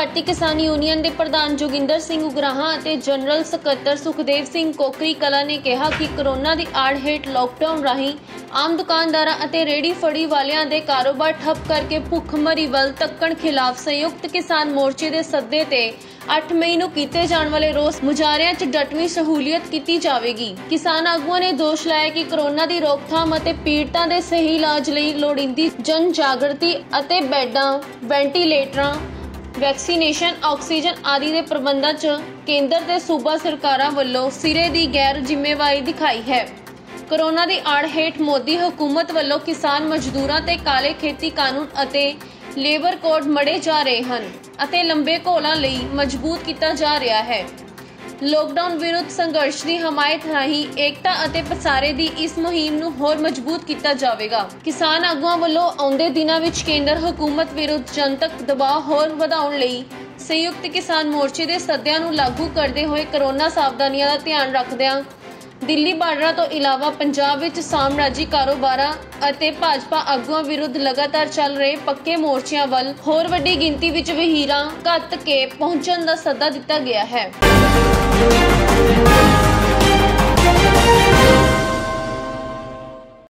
ਭਾਰਤੀ ਕਿਸਾਨ ਯੂਨੀਅਨ ਦੇ ਪ੍ਰਧਾਨ ਜੋਗਿੰਦਰ ਸਿੰਘ ਉਗਰਾਹਾਂ ਅਤੇ ਜਨਰਲ ਸਕੱਤਰ ਸੁਖਦੇਵ ਸਿੰਘ ਕੋਕਰੀ ਕਲਾ ਨੇ ਕਿਹਾ ਕਿ ਕਰੋਨਾ ਦੀ ਆੜ ਹੇਠ ਲਾਕਡਾਊਨ ਰਾਹੀਂ ਆਮ ਦੁਕਾਨਦਾਰਾਂ ਅਤੇ ਰੇੜੀ ਫੜੀ ਵਾਲਿਆਂ ਦੇ ਕਾਰੋਬਾਰ ਠੱਪ ਕਰਕੇ ਭੁੱਖਮਰੀ ਵੱਲ ਤੱਕਣ ਖਿਲਾਫ ਸੰਯੁਕਤ ਕਿਸਾਨ ਮੋਰਚੇ ਦੇ ਸੱਦੇ ਤੇ 8 ਮਈ ਨੂੰ ਕੀਤੇ ਜਾਣ ਵਾਲੇ ਰੋਸ ਮੁਜ਼ਾਹਰਿਆਂ 'ਚ ਡਟਵੀਂ ਸਹੂਲੀਅਤ ਕੀਤੀ ਜਾਵੇਗੀ। ਕਿਸਾਨ ਆਗੂਆਂ ਨੇ ਦੋਸ਼ ਲਾਇਆ ਕਿ ਕਰੋਨਾ ਦੀ ਰੋਕਥਾਮ ਅਤੇ ਪੀੜਤਾਂ ਦੇ ਸਹੀ ਇਲਾਜ ਲਈ ਲੋੜੀਂਦੀ ਜਨ ਜਾਗਰਤੀ ਅਤੇ ਬੈੱਡਾਂ, ਵੈਂਟੀਲੇਟਰਾਂ ਵੈਕਸੀਨੇਸ਼ਨ, ਆਕਸੀਜਨ ਆਦਿ ਦੇ ਪ੍ਰਬੰਧਾਂ 'ਚ ਕੇਂਦਰ ਤੇ ਸੂਬਾ ਸਰਕਾਰਾਂ ਵੱਲੋਂ ਸਿਰੇ ਦੀ ਗੈਰ ਜ਼ਿੰਮੇਵਾਰੀ ਦਿਖਾਈ ਹੈ। ਕਰੋਨਾ ਦੀ ਆੜ ਹੇਠ ਮੋਦੀ ਹਕੂਮਤ ਵੱਲੋਂ ਕਿਸਾਨ ਮਜ਼ਦੂਰਾਂ ਤੇ ਕਾਲੇ ਖੇਤੀ ਕਾਨੂੰਨ ਅਤੇ ਲੇਬਰ ਕੋਡ ਮੜੇ ਜਾ ਰਹੇ ਹਨ ਅਤੇ ਲੰਬੇ ਘੋਲਾਂ ਲਈ ਮਜ਼ਬੂਤ ਕੀਤਾ ਜਾ ਰਿਹਾ ਹੈ। ਲੋਕਡਾਊਨ ਵਿਰੁੱਧ ਸੰਘਰਸ਼ ਦੀ ਹਮਾਇਤ ਰਾਹੀਂ ਏਕਤਾ ਅਤੇ ਪਸਾਰੇ ਦੀ ਇਸ ਮੁਹਿੰਮ ਨੂੰ ਹੋਰ ਮਜ਼ਬੂਤ ਕੀਤਾ ਜਾਵੇਗਾ। ਕਿਸਾਨ ਆਗੂਆਂ ਵੱਲੋਂ ਆਉਂਦੇ ਦਿਨਾਂ ਵਿੱਚ ਕੇਂਦਰ ਹਕੂਮਤ ਵਿਰੁੱਧ ਜਨਤਕ ਦਬਾਅ ਹੋਰ ਵਧਾਉਣ ਲਈ ਸੰਯੁਕਤ ਕਿਸਾਨ ਮੋਰਚੇ ਦੇ ਸੱਦਿਆਂ ਨੂੰ ਲਾਗੂ ਕਰਦੇ ਹੋਏ ਕਰੋਨਾ ਸਾਵਧਾਨੀਆਂ ਦਾ ਧਿਆਨ ਰੱਖਦਿਆਂ ਦਿੱਲੀ ਬਾਰਡਰਾਂ ਤੋਂ ਇਲਾਵਾ ਪੰਜਾਬ ਵਿੱਚ ਸਾਮਰਾਜੀ ਕਾਰੋਬਾਰਾਂ ਅਤੇ ਭਾਜਪਾ ਆਗੂਆਂ ਵਿਰੁੱਧ ਲਗਾਤਾਰ ਚੱਲ ਰਹੇ ਪੱਕੇ ਮੋਰਚਿਆਂ ਵੱਲ ਹੋਰ ਵੱਡੀ ਗਿਣਤੀ ਵਿੱਚ ਵਹੀਰਾਂ ਘੱਟ ਕੇ ਪਹੁੰਚਣ ਦਾ ਸੱਦਾ ਦਿੱਤਾ ਗਿਆ ਹੈ।